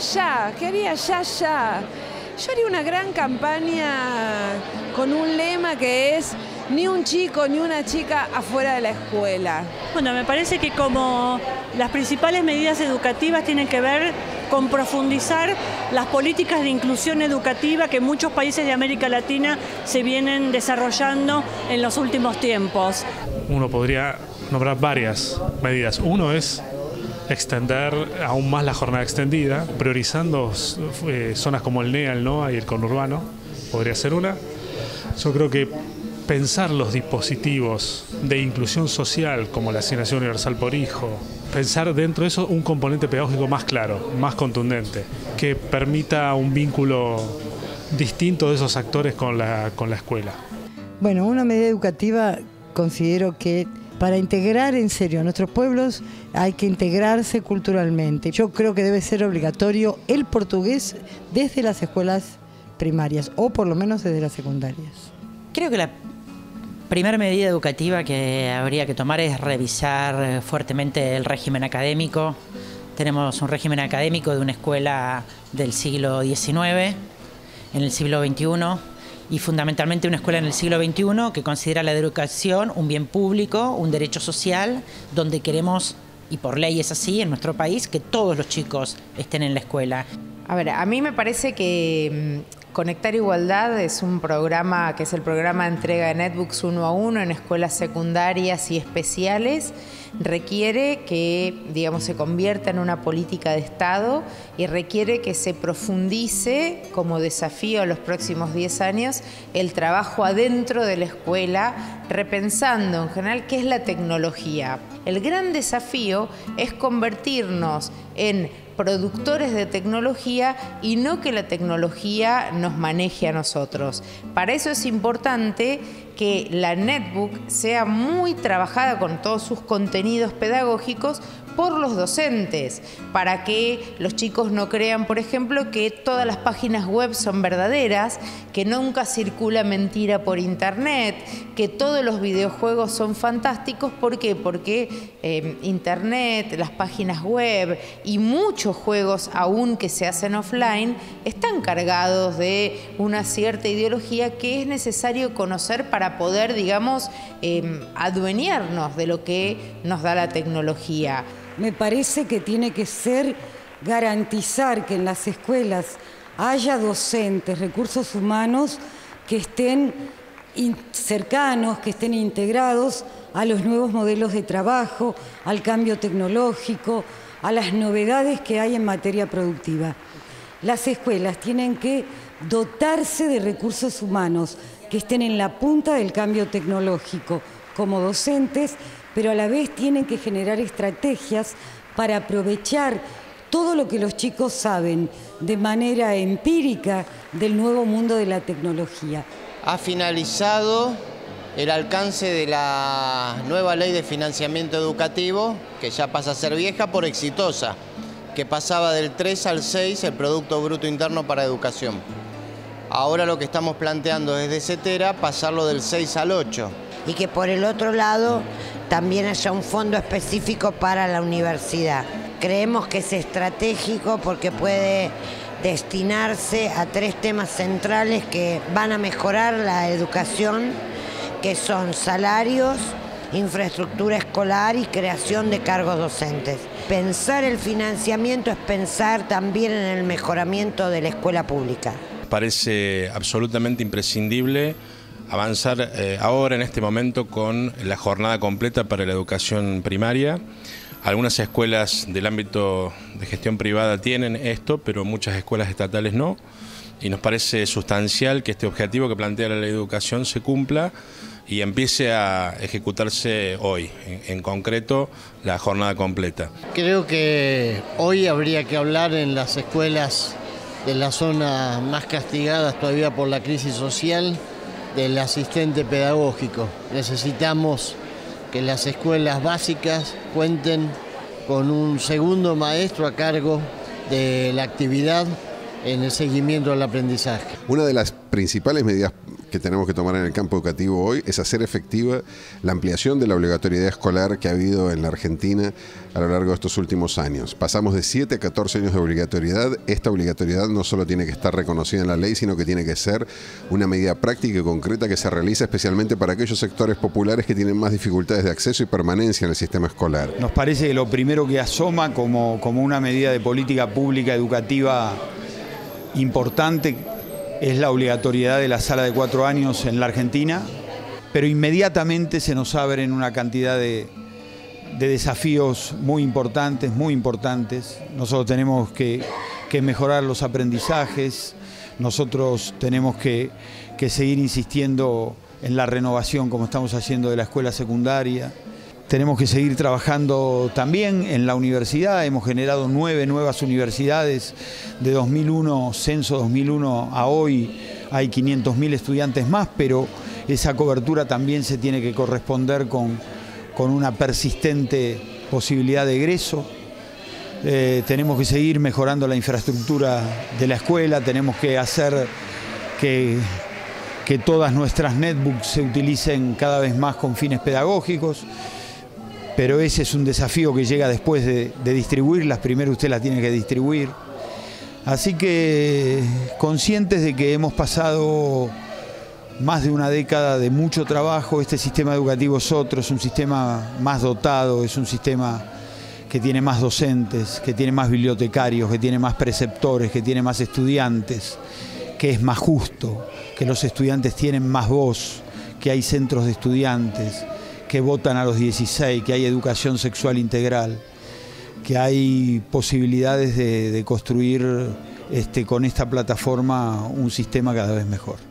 ya, ¿qué haría ya, ya? Yo haría una gran campaña con un lema que es ni un chico ni una chica afuera de la escuela. Bueno, me parece que como las principales medidas educativas tienen que ver con profundizar las políticas de inclusión educativa que muchos países de América Latina se vienen desarrollando en los últimos tiempos. Uno podría nombrar varias medidas. Uno es extender aún más la jornada extendida, priorizando eh, zonas como el NEA, el NOA y el conurbano, podría ser una. Yo creo que pensar los dispositivos de inclusión social como la asignación universal por hijo, pensar dentro de eso un componente pedagógico más claro, más contundente, que permita un vínculo distinto de esos actores con la, con la escuela. Bueno, una medida educativa considero que para integrar en serio a nuestros pueblos hay que integrarse culturalmente. Yo creo que debe ser obligatorio el portugués desde las escuelas primarias o por lo menos desde las secundarias. Creo que la primera medida educativa que habría que tomar es revisar eh, fuertemente el régimen académico. Tenemos un régimen académico de una escuela del siglo XIX, en el siglo XXI, y fundamentalmente una escuela en el siglo XXI que considera la educación un bien público, un derecho social, donde queremos, y por ley es así en nuestro país, que todos los chicos estén en la escuela. A ver, a mí me parece que mm, Conectar Igualdad es un programa que es el programa de entrega de netbooks uno a uno en escuelas secundarias y especiales. Requiere que, digamos, se convierta en una política de Estado y requiere que se profundice como desafío a los próximos 10 años el trabajo adentro de la escuela, repensando en general qué es la tecnología. El gran desafío es convertirnos en productores de tecnología y no que la tecnología nos maneje a nosotros. Para eso es importante que la netbook sea muy trabajada con todos sus contenidos pedagógicos por los docentes, para que los chicos no crean, por ejemplo, que todas las páginas web son verdaderas, que nunca circula mentira por internet, que todos los videojuegos son fantásticos. ¿Por qué? Porque eh, internet, las páginas web y muchos juegos aún que se hacen offline están cargados de una cierta ideología que es necesario conocer para poder, digamos, em, adueñarnos de lo que nos da la tecnología. Me parece que tiene que ser garantizar que en las escuelas haya docentes, recursos humanos que estén cercanos, que estén integrados a los nuevos modelos de trabajo, al cambio tecnológico, a las novedades que hay en materia productiva. Las escuelas tienen que dotarse de recursos humanos que estén en la punta del cambio tecnológico como docentes, pero a la vez tienen que generar estrategias para aprovechar todo lo que los chicos saben de manera empírica del nuevo mundo de la tecnología. Ha finalizado el alcance de la nueva ley de financiamiento educativo, que ya pasa a ser vieja por exitosa, que pasaba del 3 al 6 el Producto Bruto Interno para Educación. Ahora lo que estamos planteando desde CETERA, pasarlo del 6 al 8. Y que por el otro lado también haya un fondo específico para la universidad. Creemos que es estratégico porque puede destinarse a tres temas centrales que van a mejorar la educación, que son salarios, infraestructura escolar y creación de cargos docentes. Pensar el financiamiento es pensar también en el mejoramiento de la escuela pública parece absolutamente imprescindible avanzar eh, ahora en este momento con la jornada completa para la educación primaria. Algunas escuelas del ámbito de gestión privada tienen esto, pero muchas escuelas estatales no. Y nos parece sustancial que este objetivo que plantea la educación se cumpla y empiece a ejecutarse hoy, en, concreto la jornada completa. Creo que hoy habría que hablar en las escuelas de las zonas más castigadas todavía por la crisis social, del asistente pedagógico. Necesitamos que las escuelas básicas cuenten con un segundo maestro a cargo de la actividad en el seguimiento del aprendizaje. Una de las principales medidas que tenemos que tomar en el campo educativo hoy es hacer efectiva la ampliación de la obligatoriedad escolar que ha habido en la Argentina a lo largo de estos últimos años. Pasamos de 7 a 14 años de obligatoriedad. Esta obligatoriedad no solo tiene que estar reconocida en la ley, sino que tiene que ser una medida práctica y concreta que se realiza especialmente para aquellos sectores populares que tienen más dificultades de acceso y permanencia en el sistema escolar. Nos parece que lo primero que asoma como, como una medida de política pública educativa importante es la obligatoriedad de la sala de cuatro años en la Argentina, pero inmediatamente se nos abren una cantidad de, desafíos muy importantes, muy importantes. Nosotros tenemos que, mejorar los aprendizajes, nosotros tenemos que, que seguir insistiendo en la renovación como estamos haciendo de la escuela secundaria. Tenemos que seguir trabajando también en la universidad. Hemos generado nueve nuevas universidades de 2001, censo 2001 a hoy. Hay 500.000 estudiantes más, pero esa cobertura también se tiene que corresponder con, con una persistente posibilidad de egreso. Eh, tenemos que seguir mejorando la infraestructura de la escuela, tenemos que hacer que, que todas nuestras netbooks se utilicen cada vez más con fines pedagógicos pero ese es un desafío que llega después de, distribuirlas, primero usted las tiene que distribuir. Así que conscientes de que hemos pasado más de una década de mucho trabajo, este sistema educativo es otro, es un sistema más dotado, es un sistema que tiene más docentes, que tiene más bibliotecarios, que tiene más preceptores, que tiene más estudiantes, que es más justo, que los estudiantes tienen más voz, que hay centros de estudiantes, que votan a los 16, que hay educación sexual integral, que hay posibilidades de, construir este, con esta plataforma un sistema cada vez mejor.